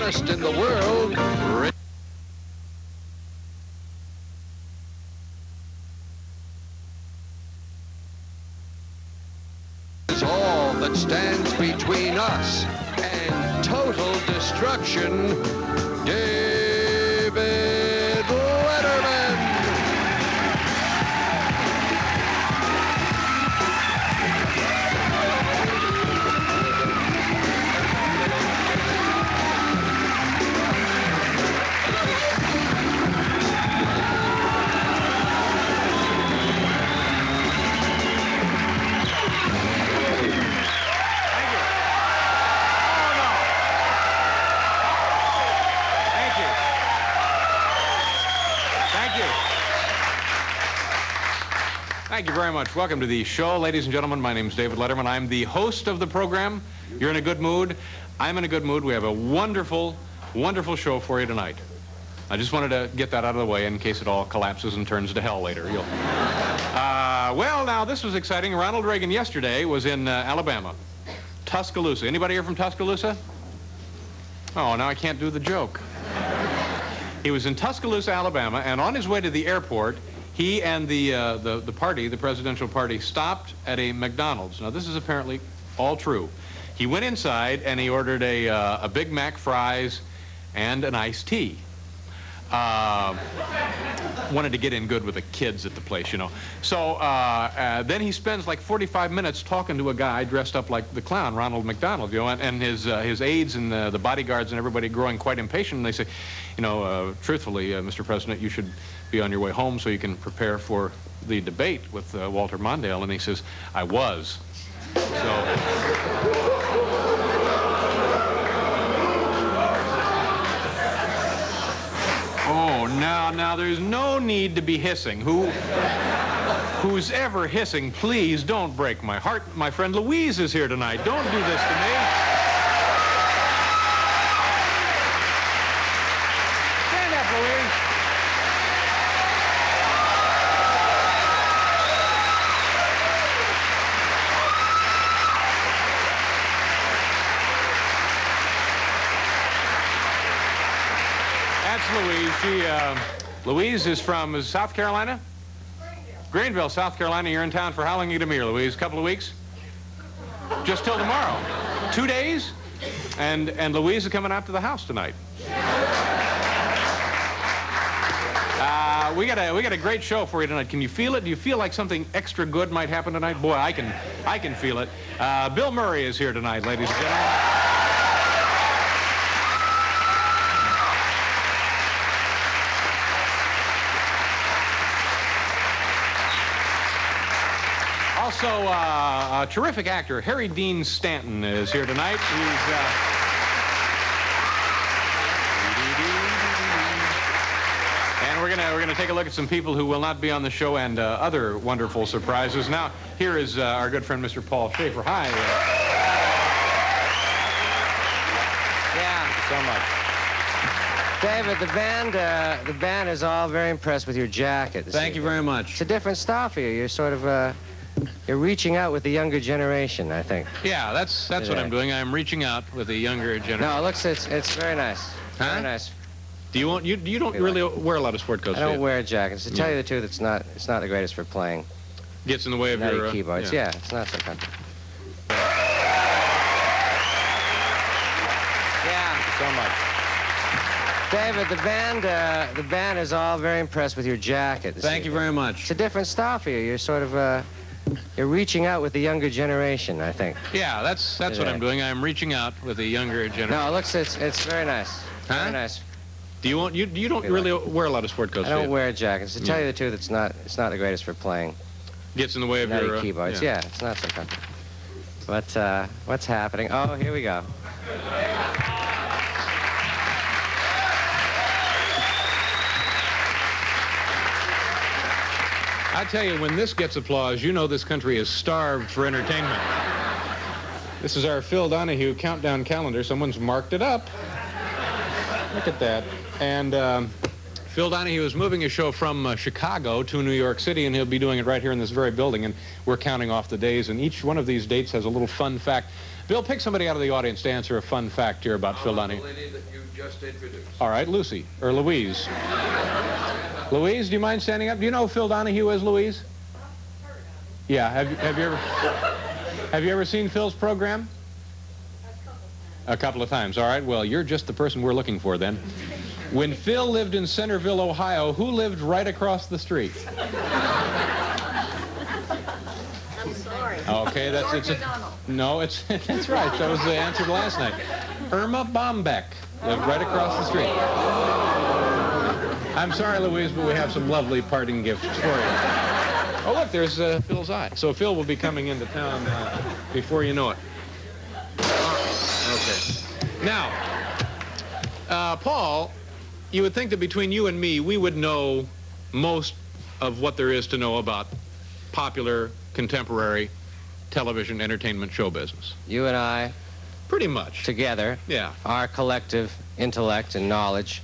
pianist in the world. Is all that stands between us and total destruction. David much. Welcome to the show, ladies and gentlemen. My name is David Letterman. I'm the host of the program. You're in a good mood. I'm in a good mood. We have a wonderful, wonderful show for you tonight. I just wanted to get that out of the way in case it all collapses and turns to hell later. You'll... Uh, well, now, this was exciting. Ronald Reagan yesterday was in uh, Alabama, Tuscaloosa. Anybody here from Tuscaloosa? Oh, now I can't do the joke. He was in Tuscaloosa, Alabama, and on his way to the airport, he and the, uh, the, the party, the presidential party, stopped at a McDonald's. Now, this is apparently all true. He went inside and he ordered a, uh, a Big Mac fries and an iced tea. Uh, wanted to get in good with the kids at the place, you know. So uh, uh, then he spends like 45 minutes talking to a guy dressed up like the clown, Ronald McDonald, you know, and, and his, uh, his aides and uh, the bodyguards and everybody growing quite impatient. And they say, you know, uh, truthfully, uh, Mr. President, you should be on your way home so you can prepare for the debate with uh, Walter Mondale. And he says, I was. So. Oh, now, now, there's no need to be hissing. Who, who's ever hissing, please don't break my heart. My friend Louise is here tonight. Don't do this to me. Stand up, Louise. That's Louise. She, uh, Louise is from South Carolina? Greenville, South Carolina. You're in town for how long you to here, Louise? A couple of weeks? Just till tomorrow. Two days? And, and Louise is coming out to the house tonight. Uh, we got a we got a great show for you tonight. Can you feel it? Do you feel like something extra good might happen tonight? Boy, I can I can feel it. Uh, Bill Murray is here tonight, ladies and gentlemen. Also, uh, a terrific actor, Harry Dean Stanton, is here tonight. He's. Uh, And we're gonna we're gonna take a look at some people who will not be on the show and uh, other wonderful surprises. Now, here is uh, our good friend Mr. Paul Shaffer. Hi. Yeah. Thank you so much. David, the band, uh, the band is all very impressed with your jacket. this Thank you very much. It's a different style for you. You're sort of, uh, you're reaching out with the younger generation, I think. Yeah, that's that's what I'm doing. I'm reaching out with the younger generation. No, it looks, it's, it's very nice. Huh? Very nice. Do you want you you don't We really wear a lot of sport coats? I do don't you? wear jackets. To tell Yeah. you the truth, it's not, it's not the greatest for playing. Gets in the way of Nutty your uh, keyboards. Yeah. it's not so comfortable. Yeah. So much. David, the band, uh, the band is all very impressed with your jacket. this Thank you very much. It's a different style for you. You're sort of, uh, you're reaching out with the younger generation, I think. Yeah, that's that's what I'm doing. I'm reaching out with the younger generation. No, it looks, it's, it's very nice. Huh? Very nice. Do you want you you don't We really wear a lot of sport coats? I do don't you? wear jackets. To tell Yeah. you the truth, it's not, it's not the greatest for playing. Gets in the way of Nutty your uh, keyboards. Yeah. it's not so comfortable. But uh, what's happening? Oh, here we go. I tell you, when this gets applause, you know this country is starved for entertainment. This is our Phil Donahue countdown calendar. Someone's marked it up. Look at that. And um, Phil Donahue is moving his show from uh, Chicago to New York City, and he'll be doing it right here in this very building. And we're counting off the days, and each one of these dates has a little fun fact. Bill, pick somebody out of the audience to answer a fun fact here about Phil Donahue. The lady that you just introduced. All right, Lucy, or Louise. Louise, do you mind standing up? Do you know Phil Donahue as Louise? Yeah, have you, have you ever have you ever seen Phil's program? A couple of times. All right, well, you're just the person we're looking for then. When Phil lived in Centerville, Ohio, who lived right across the street? I'm sorry. Okay, that's it's a, no, it's that's right. That was the answer to last night. Erma Bombeck lived right across the street. I'm sorry, Louise, but we have some lovely parting gifts for you. Oh, look, there's uh, Phil's eye. So Phil will be coming into town uh, before you know it. Okay. Now, uh, Paul, you would think that between you and me, we would know most of what there is to know about popular, contemporary television entertainment show business. You and I, Pretty much. together, Yeah. our collective intellect and knowledge,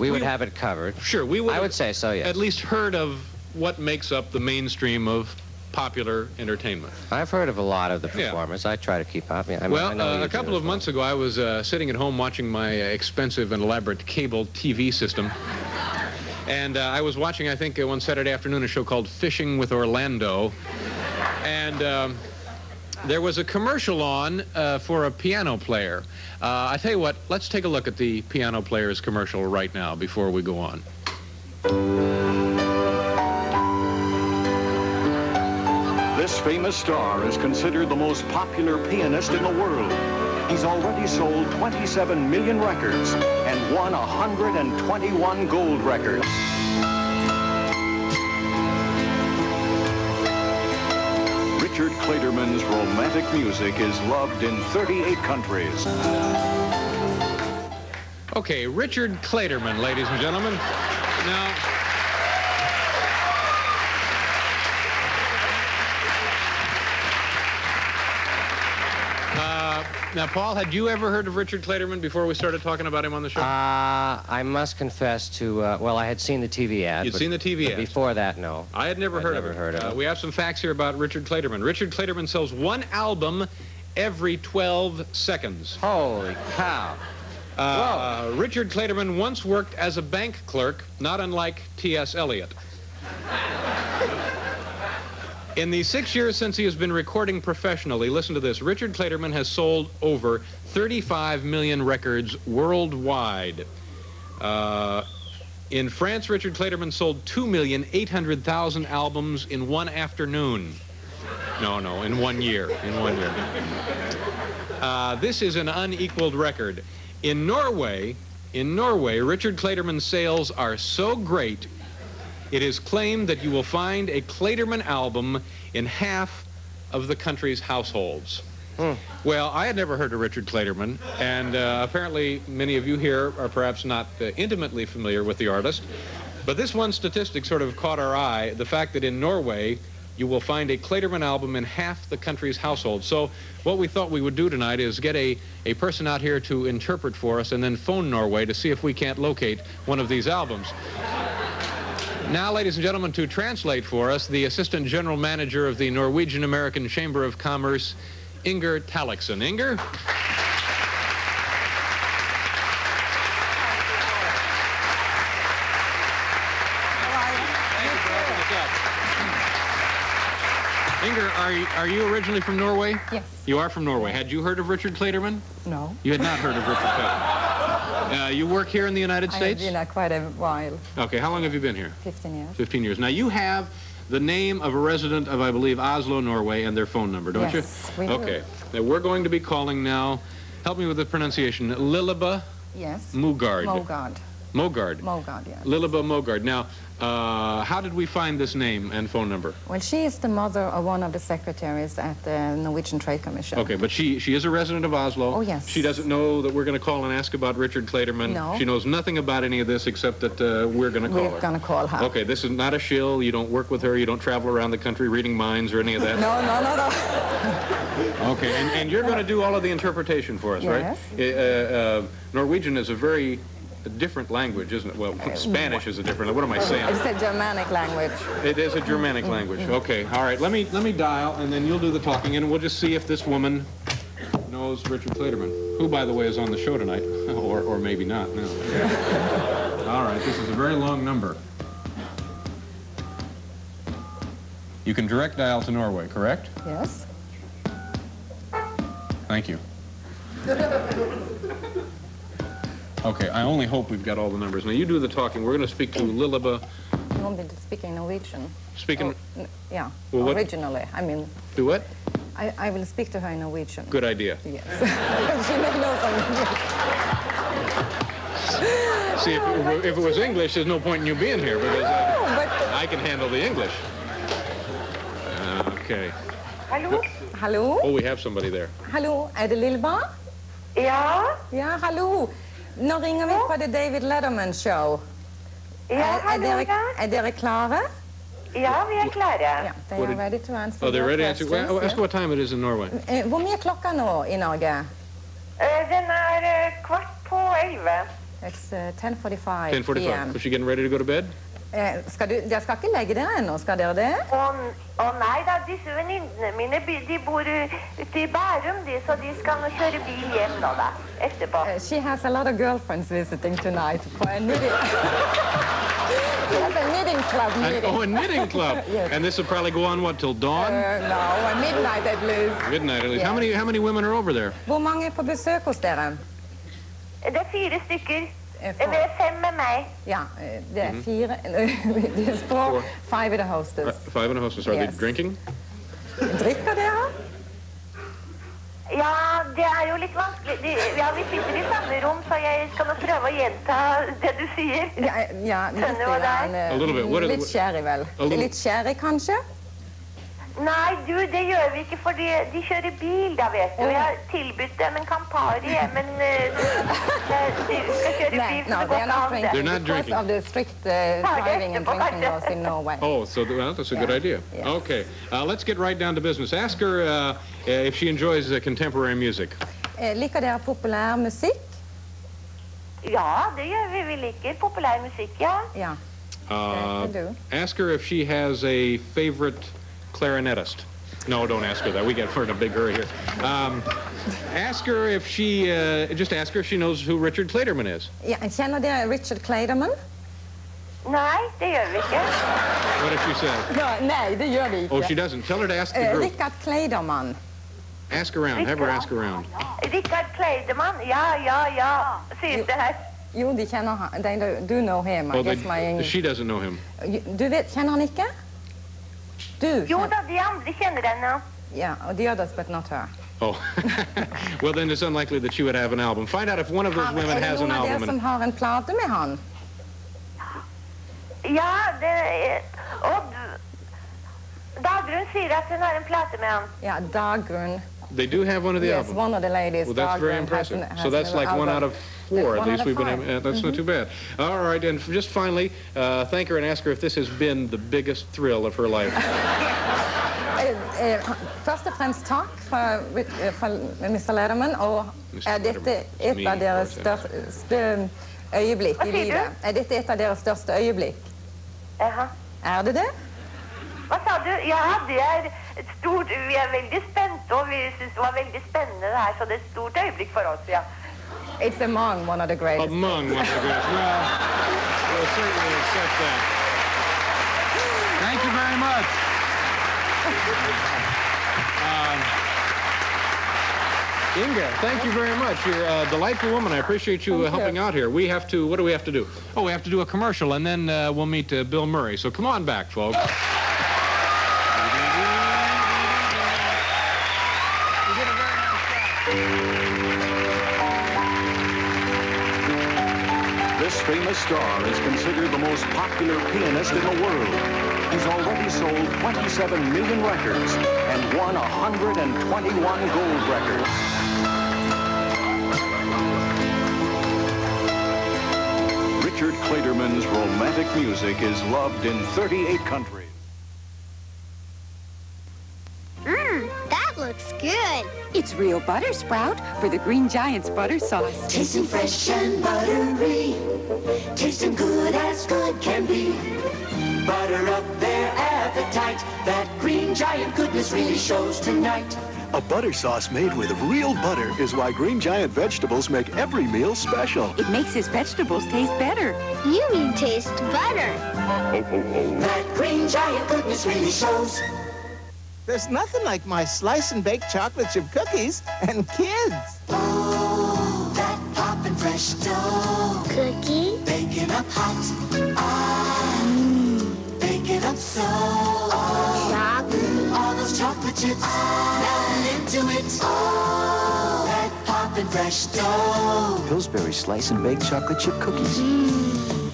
we would have it covered. Sure, we would I would say so, yes. at least heard of what makes up the mainstream of popular entertainment. I've heard of a lot of the Yeah. performers. I try to keep up. I mean, I Well, know uh, a couple of well. months ago, I was uh, sitting at home watching my uh, expensive and elaborate cable TV system. And uh, I was watching, I think, uh, one Saturday afternoon, a show called Fishing with Orlando. And um, there was a commercial on uh, for a piano player. Uh, I tell you what, let's take a look at the piano player's commercial right now before we go on. This famous star is considered the most popular pianist in the world. He's already sold 27 million records and won 121 gold records. Richard Clayderman's romantic music is loved in 38 countries. Okay, Richard Clayderman, ladies and gentlemen. Now, uh, now, Paul, had you ever heard of Richard Clayderman before we started talking about him on the show? Uh, I must confess to, uh, well, I had seen the TV ad. You'd seen the TV ad. Before that, no. I had never I'd heard never of it. heard of Uh, it. we have some facts here about Richard Clayderman. Richard Clayderman sells one album every 12 seconds. Holy cow. Uh, Richard Clayderman once worked as a bank clerk, not unlike T.S. Eliot. In the six years since he has been recording professionally, listen to this, Richard Clayderman has sold over 35 million records worldwide. Uh, in France, Richard Clayderman sold 2,800,000 albums in one afternoon. No, no, in one year. In one year. Uh, this is an unequaled record. In Norway, in Norway, Richard Clayderman's sales are so great, it is claimed that you will find a Clayderman album in half of the country's households. Well, I had never heard of Richard Clayderman, and uh, apparently many of you here are perhaps not uh, intimately familiar with the artist. But this one statistic sort of caught our eye, the fact that in Norway, you will find a Clayderman album in half the country's households. So what we thought we would do tonight is get a, a person out here to interpret for us and then phone Norway to see if we can't locate one of these albums. Now, ladies and gentlemen, to translate for us, the Assistant General Manager of the Norwegian American Chamber of Commerce, Inger Talekson. Inger? Inger, are you, are you originally from Norway? Yes. You are from Norway. Had you heard of Richard Clayderman? No. You had not heard of Richard Clayderman. Uh, you work here in the United States? I have been quite a while, Okay, how long have you been here? 15 years. 15 years. Now, you have the name of a resident of, I believe, Oslo, Norway, and their phone number, don't Yes, you? we do. Okay. Now, we're going to be calling now, help me with the pronunciation, Lilleba Yes. Mugard. Mogard. Mogard. Mogard, yes. Lilleba Mogard. Now, uh, how did we find this name and phone number? Well, she is the mother of one of the secretaries at the Norwegian Trade Commission. Okay, but she, she is a resident of Oslo. Oh, yes. She doesn't know that we're going to call and ask about Richard Clayderman. No. She knows nothing about any of this except that uh, we're going to call We're her. going to call her. Okay, this is not a shill. You don't work with her. You don't travel around the country reading minds or any of that. No, no, no, no. Okay, and, and you're going to do all of the interpretation for us, Yes. right? Uh, uh, Norwegian is a very different language, isn't it? Well, uh, Spanish is a different. What am I saying? It's a Germanic language. It is a Germanic mm-hmm. language. Mm-hmm. Okay, all right. Let me let me dial, and then you'll do the talking, and we'll just see if this woman knows knows Richard Clayderman, who, by the way, is on the show tonight, or, or maybe not. No. All right, this is a very long number. You can direct dial to Norway, correct? Yes. Thank you. Okay, I only hope we've got all the numbers. Now, you do the talking. We're going to speak to Lilleba. You want me to speak in Norwegian? Speaking... Oh, yeah, Well, what- originally. I mean, Do what? I, I will speak to her in Norwegian. Good idea. Yes. she may know some See, if it, if it was English, there's no point in you being here because uh, Oh, but I can handle the English. Okay. Hallo? hallo? Oh, we have somebody there. Hallo, er det Lilleba? Ja? Ja, hallo. Nå ringer vi fra The David Letterman Show. Ja, er, er, hallo dere, da. er dere klare? Ja, vi er klare. Ja, they are did- ready to answer Oh, they're ready to answer. questions, Well, ask what time it is in Norway. Eh, Hvor mye er klokka nå i Norge? Eh, Den er eh, kvart på elleve. It's uh, 10.45 10:45. p.m. Was she getting ready to go to bed? Eh, skal du, dere skal ikke legge dere ennå, skal dere det? Å å nei da, disse venninnene mine de bor eh, ute i Bærum, de, så de skal nå kjøre bil hjem nå, da. Etterpå. Uh, she has a lot of girlfriends visiting tonight for a knitting. she has a knitting club And- meeting. oh, a knitting club. Yes. And this will probably go on, what, till dawn? Uh, no, midnight at least. Midnight at least. How many how many women are over there? Hvor mange er på besøk hos dere? Det er fire stykker. Eh, Eh, for- Det er fem med meg. Ja, eh, det er fire. Det er språk. five of the Uh, hostess. five and a hostess. Are Yes. they drinking? Drikker dere? Ja, det er jo litt vanskelig. De, ja, vi sitter i samme rom, så jeg skal nå prøve å gjenta det du sier. Ja, ja litt, Skjønner hva det er. eh, A litt sherry, vel? Litt sherry, kanskje? Nei, du, det gjør vi ikke, fordi de kjører bil, da, vet du. Jeg har tilbudt dem en Campari, men eh, de skal kjøre No, bil, så det går they're ikke not an. drinking. They're not because of the strict uh, driving and drinking laws in Norway. Oh, so th- well, that's a good Yeah. idea. Yes. Okay, uh, let's get right down to business. Ask her uh, if she enjoys uh, contemporary music. Eh, liker dere populær musikk? Ja, det gjør vi. Vi liker populær musikk, ja. Ja. Uh, ask her if she has a favorite clarinetist. No, don't ask her that. We get we're in a big hurry here. Um, ask her if she, uh, just ask her if she knows who Richard Clayderman is. ja. Kjenner dere Richard Clayderman? Nei, det gjør vi ikke. What if she say? Ja, nei, det gjør vi Oh, she doesn't. Tell her to ask the Eh, group. Richard Clayderman. Ask around. Have her ask around. Richard Clayderman, ja, ja, ja, sies det her. Jo, de kjenner han. They do, do know him. I guess they- my English. she doesn't know him. Du vet, kjenner han ikke? Du? Jo kjen- da, de andre kjenner henne. Ja, og the others, but not her. Oh, well then it's unlikely that she would have an album. Find out if one of those women er has an noen av dere album. som And, har en plate med han? Ja, det er... Og Dagrun sier at hun har en plate med han. Ja, Dagrun. They do have one of the Yes, albums. one of the ladies. Well, that's very Dagrun, has impressive. So that's an like one out of four. At least we've of been. Uh, that's not too bad. All right, and just finally, uh, thank her and ask her if this has been the biggest thrill of her life. Eh, eh, Først og fremst takk fra, eh, Mr. Letterman. Og Mr. er dette Letterman. et Me, av deres of course, største øyeblikk Hva i sier livet? Er dette et av deres største øyeblikk? Jaha. Er det det? Hva sa du? Ja, det er et stort... Vi er veldig spente, og vi synes det var veldig spennende det her, så det er et stort øyeblikk for oss, ja. It's among one of the greatest. Among one of the greatest. Well, we'll certainly accept that. Thank you very much. Um, Inga, thank you very much. You're a delightful woman. I appreciate you uh, Thank you. helping out here. We have to, what do we have to do? Oh, we have to do a commercial, and then uh, we'll meet uh, Bill Murray. So come on back, folks. This famous star is considered the most popular pianist in the world. He's already sold 27 million records and won 121 gold records. Richard Clayderman's romantic music is loved in 38 countries. It's real butter sprout for the Green Giant's butter sauce. Tasting fresh and buttery. Tasting good as good can be. Butter up their appetite. That green giant goodness really shows tonight. A butter sauce made with real butter is why Green Giant vegetables make every meal special. It makes his vegetables taste better. You mean taste butter. That Green Giant goodness really shows. There's nothing like my slice and bake chocolate chip cookies and kids. Oh, that poppin' fresh dough. Cookie? Baking up hot. Ah, mm. baking up so. Oh, chocolate. All those chocolate chips melting into it. Oh, that poppin' fresh dough. Pillsbury slice and bake chocolate chip cookies. Mm,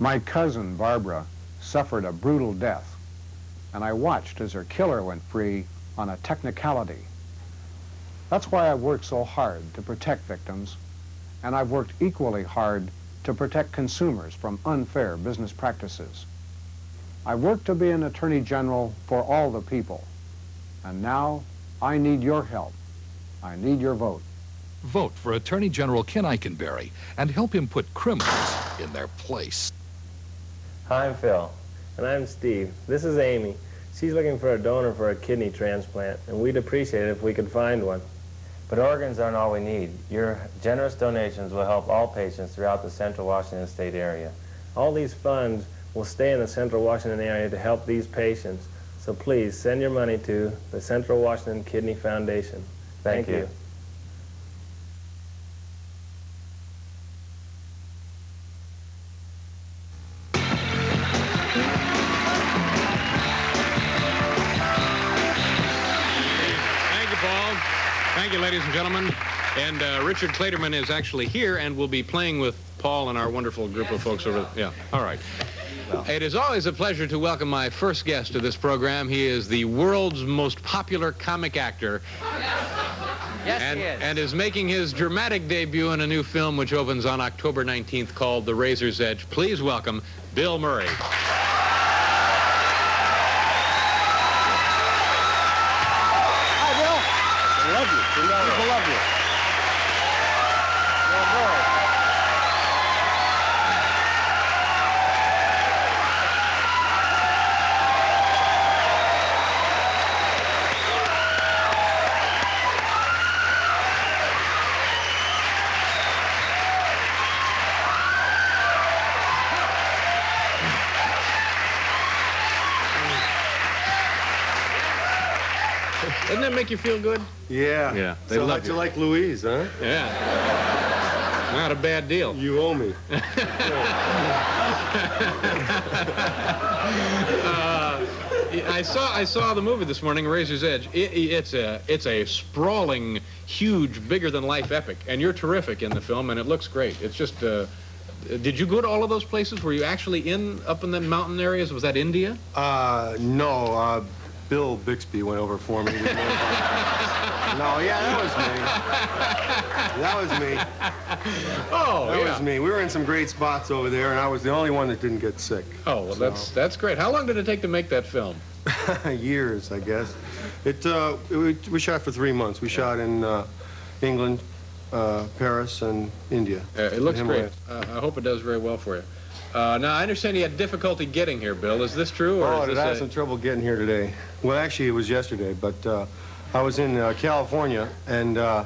My cousin, Barbara, suffered a brutal death, and I watched as her killer went free on a technicality. That's why I've worked so hard to protect victims, and I've worked equally hard to protect consumers from unfair business practices. I worked to be an attorney general for all the people, and now I need your help. I need your vote. Vote for Attorney General Ken Eikenberry and help him put criminals in their place. Hi, I'm Phil. And I'm Steve. This is Amy. She's looking for a donor for a kidney transplant, and we'd appreciate it if we could find one. But organs aren't all we need. Your generous donations will help all patients throughout the Central Washington State area. All these funds will stay in the Central Washington area to help these patients. So please send your money to the Central Washington Kidney Foundation. Thank, Thank you. you. Ladies and gentlemen. And uh, Richard Clayderman is actually here and will be playing with Paul and our wonderful group of folks over. there. Yeah, all right. It is always a pleasure to welcome my first guest to this program. He is the world's most popular comic actor. Yes, and, he is. and is making his dramatic debut in a new film which opens on October 19th called The Razor's Edge. Please welcome Bill Murray. Make you feel good? Yeah. Yeah, they so love you. you. like Louise, huh? Yeah. Not a bad deal. You owe me. Uh, I saw I saw the movie this morning, Razor's Edge. It, it's a it's a sprawling, huge, bigger than life epic, and you're terrific in the film, and it looks great. It's just. Uh, did you go to all of those places? Were you actually in up in the mountain areas? Was that India? Uh, no, uh, Bill Bixby went over for me. no, yeah, that was me. That was me. Oh, that yeah. was me. We were in some great spots over there, and I was the only one that didn't get sick. Oh, well, that's that's great. How long did it take to make that film? Years, I guess. It, uh, we, we shot for three months. We shot in uh, England, uh, Paris, and India. It looks great. Uh, I hope it does very well for you. Uh, now, I understand you had difficulty getting here, Bill. Is this true? Or Oh, is did this I have a- some trouble getting here today? Well, actually, it was yesterday, but uh, I was in uh, California, and uh,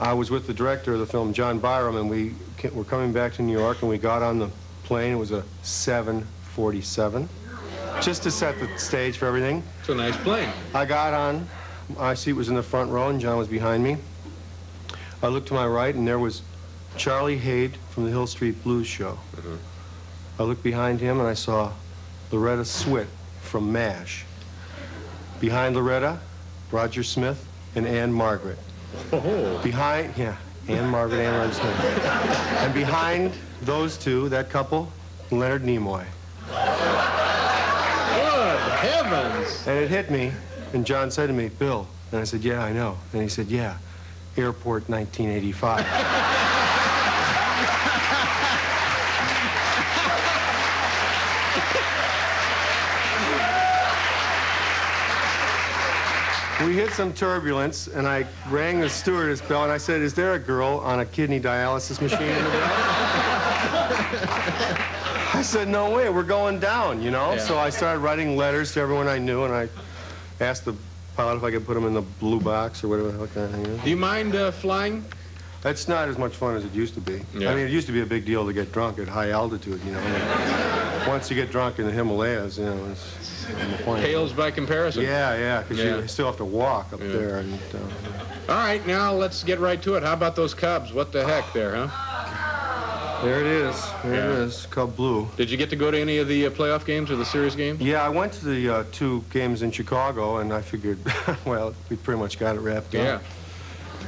I was with the director of the film, John Byrum, and we were coming back to New York, and we got on the plane. It was a 747, just to set the stage for everything. It's a nice plane. I got on. My seat was in the front row, and John was behind me. I looked to my right, and there was Charlie Haid from the Hill Street Blues Show. I looked behind him, and I saw Loretta Swit from MASH. Behind Loretta, Roger Smith and Ann Margret. Oh. Behind, yeah, Ann Margret, Ann Roger Smith. and behind those two, that couple, Leonard Nimoy. Good heavens! And it hit me, and John said to me, Bill, and I said, yeah, I know. And he said, yeah, Airport 1985. We hit some turbulence, and I rang the stewardess bell, and I said, is there a girl on a kidney dialysis machine in the back? I said, no way, we're going down, you know? Yeah. So I started writing letters to everyone I knew, and I asked the pilot if I could put them in the blue box or whatever the heck that thing is. Do you mind uh, flying? It's not as much fun as it used to be. Yeah. I mean, it used to be a big deal to get drunk at high altitude, you know? Once you get drunk in the Himalayas, you know, it's... on the plane. Pales by comparison. Yeah, yeah, because Yeah. you still have to walk up Yeah. there. And uh, All right, now let's get right to it. How about those Cubs? What the heck there, huh? there it is. There Yeah. it is. Cub Blue. Did you get to go to any of the uh, playoff games or the series games? Yeah, I went to the uh, two games in Chicago, and I figured, well, we pretty much got it wrapped Yeah. up.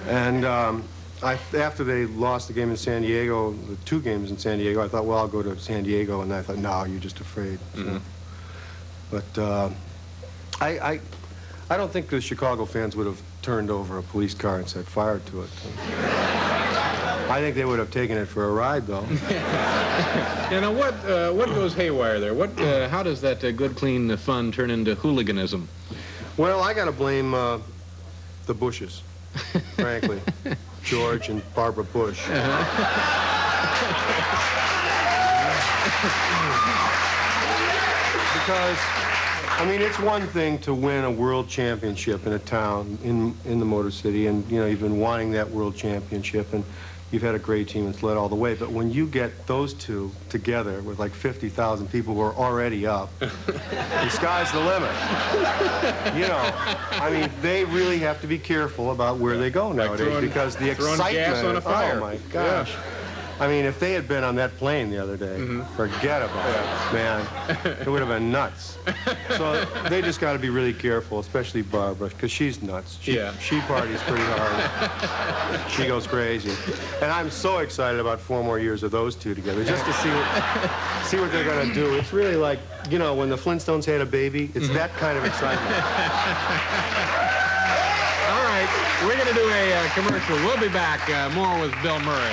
And um, I, after they lost the game in San Diego, the two games in San Diego, I thought, well, I'll go to San Diego, and I thought, no, you're just afraid. So- Mhm. But uh, I, I, I don't think the Chicago fans would have turned over a police car and set fire to it. I think they would have taken it for a ride, though. You know what? Uh, what goes haywire there? What? Uh, how does that uh, good, clean uh, fun turn into hooliganism? Well, I got to blame uh, the Bushes, frankly. George and Barbara Bush. because, I mean, it's one thing to win a world championship in a town in in the Motor City, and you know you've been wanting that world championship, and you've had a great team that's led all the way. But when you get those two together with like 50,000 people who are already up, the sky's the limit. You know, I mean, they really have to be careful about where they go nowadays throwing- because the excitement. gas on a oh fire. Oh my gosh. I mean, if they had been on that plane the other day, Mm-hmm. forget about it, man. It would have been nuts. So they just got to be really careful, especially Barbara, because she's nuts. She, Yeah. She parties pretty hard. she goes crazy. And I'm so excited about four more years of those two together, just to see what, see what they're going to do. It's really like, you know, when the Flintstones had a baby, it's Mm-hmm. that kind of excitement. All right, we're going to do a uh, commercial. We'll be back. Uh, more with Bill Murray.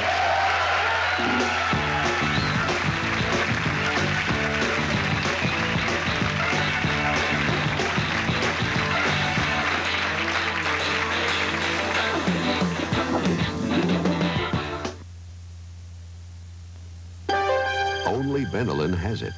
Only Benylin has it.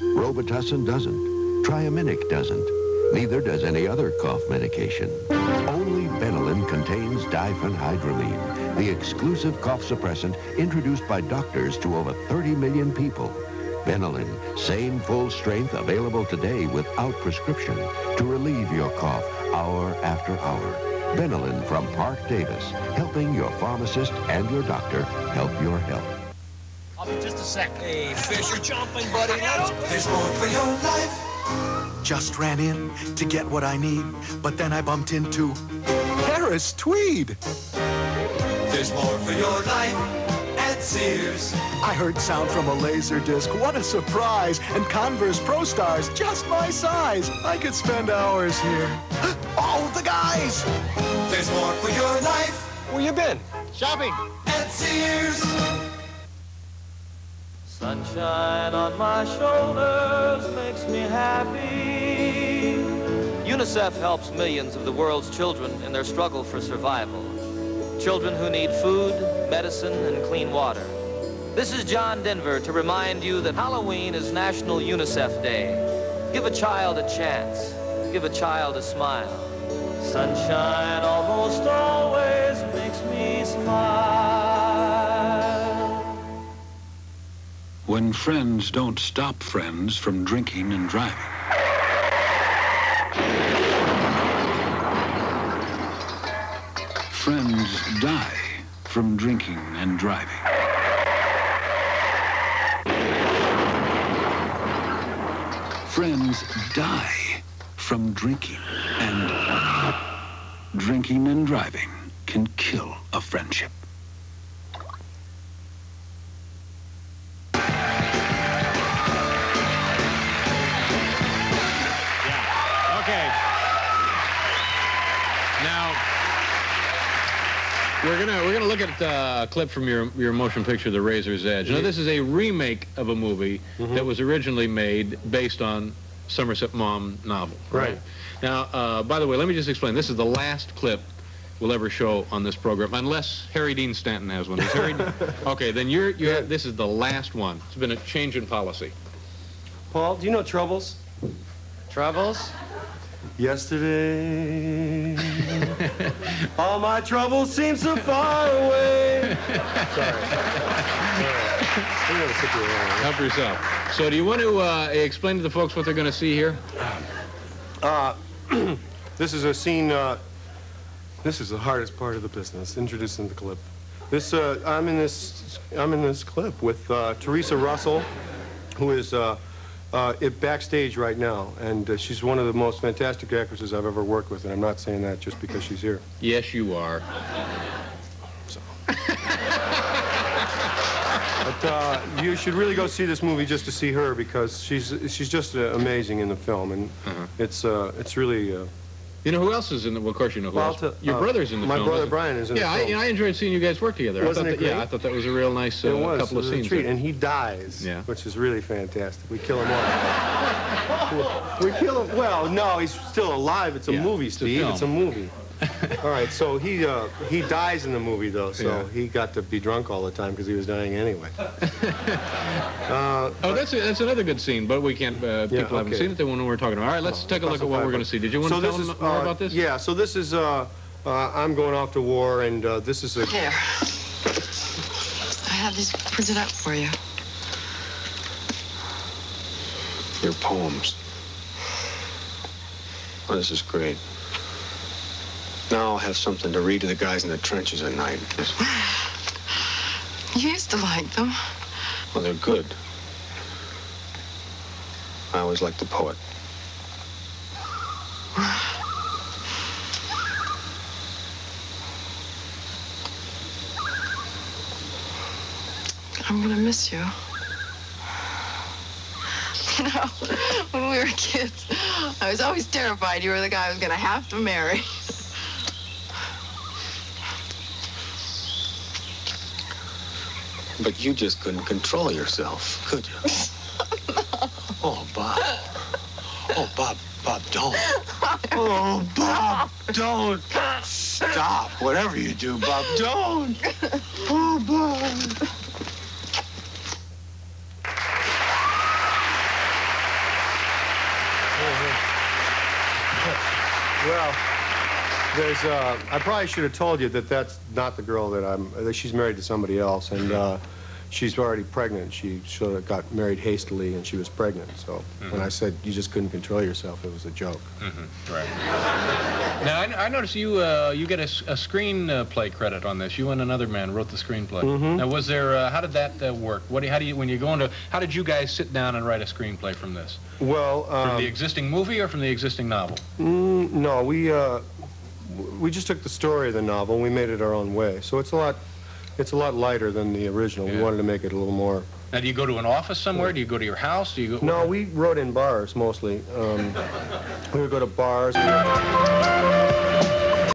Robitussin doesn't. Triaminic doesn't. Neither does any other cough medication. Only Benylin contains diphenhydramine, the exclusive cough suppressant introduced by doctors to over 30 million people. Benylin, same full strength available today without prescription to relieve your cough hour after hour. Benylin from Parke Davis, helping your pharmacist and your doctor help your health. I'll be just a sec. Hey, fish are jumping, buddy. There's more for your life. Just ran in to get what I need, but then I bumped into Harris Tweed. There's more for your life at Sears. I heard sound from a laser disc. What a surprise! And Converse Pro Stars, just my size. I could spend hours here. Oh, the guys! There's more for your life Where you been? shopping at Sears. Sunshine on my shoulders makes me happy. UNICEF helps millions of the world's children in their struggle for survival. Children who need food, medicine, and clean water. This is John Denver to remind you that Halloween is National UNICEF Day. Give a child a chance. Give a child a smile. Sunshine almost always makes me smile. When friends don't stop friends from drinking and driving. Friends die from drinking and driving. Friends die from drinking and drinking and driving can kill a friendship. Look at uh, a clip from your your motion picture, The Razor's Edge. Now this is a remake of a movie that was originally made based on Somerset Maugham novel. Right. Now, uh, by the way, let me just explain. This is the last clip we'll ever show on this program, unless Harry Dean Stanton has one. Does Harry? okay, then you're you're. This is the last one. It's been a change in policy. Paul, do you know Troubles? Troubles? Yesterday, all my troubles seem so far away. Sorry. We're gonna sit here around. Help yourself. So, do you want to uh, explain to the folks what they're going to see here? Uh, this is a scene. Uh, this is the hardest part of the business. Introducing the clip. This. Uh, I'm in this. I'm in this clip with uh, Theresa Russell, who is uh, uh, it backstage right now, and uh, she's one of the most fantastic actresses I've ever worked with. And I'm not saying that just because she's here. Yes, you are. So. But uh, you should really go see this movie just to see her because she's she's just uh, amazing in the film, and it's uh, it's really. You know who else is in the? Well, of course you know who Well, else. Your uh, brother's in the my film. brother isn't? Brian is in the yeah, I, film. know, I enjoyed seeing you guys work together. Wasn't I it thought that, Yeah. I thought that was a real nice uh, it was, couple it of was a scenes. treat, there. and he dies, Yeah. which is really fantastic. We kill him off. we kill him. Well, no, he's still alive. It's a Yeah, movie, it's a Steve. It's a movie. all right, so he uh, he dies in the movie though, so Yeah. he got to be drunk all the time because he was dying anyway. uh, Oh, that's a, that's another good scene, but we can't. Uh, people Yeah, haven't seen it. They won't know we're talking about. All right, let's take a look at what we're going to see. Did you want so to tell this them more uh, about this? Yeah, so this is, uh, uh, I'm going off to war, and uh, this is a... Here. I have these printed out for you. Your poems. Oh, this is great. Now I'll have something to read to the guys in the trenches at night. You used to like them. Well, they're good. I always liked the poet. I'm gonna miss you. You know, when we were kids, I was always terrified you were the guy I was gonna have to marry. But you just couldn't control yourself, could you? Oh, Bob. Oh, Bob, Bob, don't. Oh, oh, Bob, don't. Stop. Whatever you do, Bob, don't. Oh, Bob. Well, there's, uh, I probably should have told you that that's not the girl that I'm, that she's married to somebody else, and uh, she's already pregnant. She sort of got married hastily, and she was pregnant. So when I said you just couldn't control yourself, it was a joke. Mm-hmm. Right. Now I, I noticed you uh, you get a screenplay credit on this. You and another man wrote the screenplay. Mhm. Now was there? Uh, how did that uh, work? What do how do you when you go into? How did you guys sit down and write a screenplay from this? Well, From um, the existing movie or from the existing novel? Mm, no, we uh, we just took the story of the novel and we made it our own way. So it's a lot, it's a lot lighter than the original. We wanted to make it a little more. Now do you go to an office somewhere? Do you go to your house? Do you go? No, we wrote in bars mostly. Um, we would go to bars.